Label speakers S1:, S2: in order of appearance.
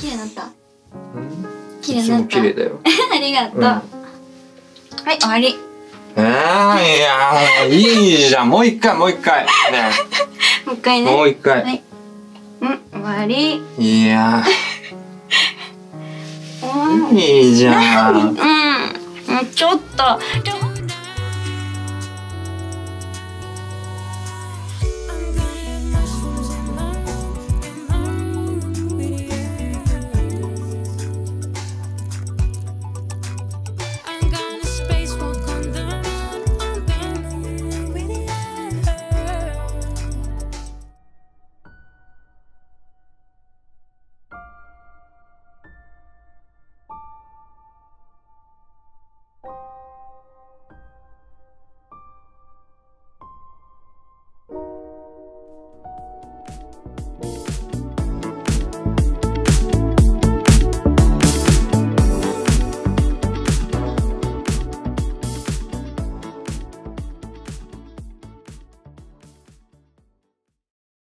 S1: 綺麗になった？
S2: いつも綺麗だよ。
S1: ありがとう、
S2: うん。
S1: はい終わり。
S2: うー、いやいいじゃん。もう一回もう一回。ね。
S1: もう一回ね。
S2: もう一回、
S1: はい。うん終わり。
S2: いやー。いいじゃん。
S1: うんちょっと。